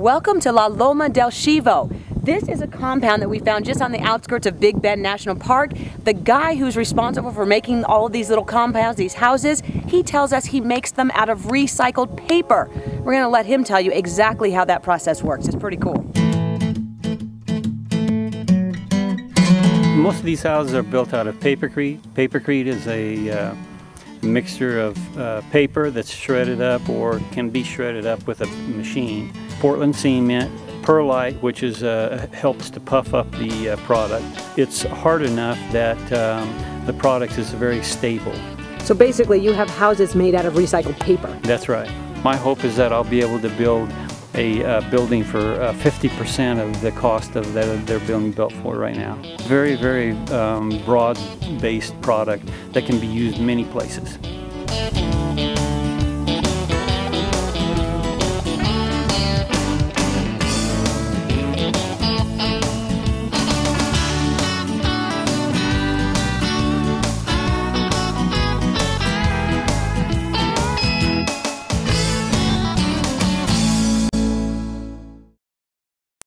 Welcome to La Loma del Chivo. This is a compound that we found just on the outskirts of Big Bend National Park. The guy who's responsible for making all of these little compounds, these houses, he tells us he makes them out of recycled paper. We're going to let him tell you exactly how that process works. It's pretty cool. Most of these houses are built out of papercrete. Papercrete is a uh, mixture of uh, paper that's shredded up or can be shredded up with a machine. Portland cement, perlite, which is uh, helps to puff up the uh, product. It's hard enough that um, the product is very stable. So basically, you have houses made out of recycled paper. That's right. My hope is that I'll be able to build a uh, building for 50% uh, of the cost of that they're being built for right now. Very, very um, broad-based product that can be used many places.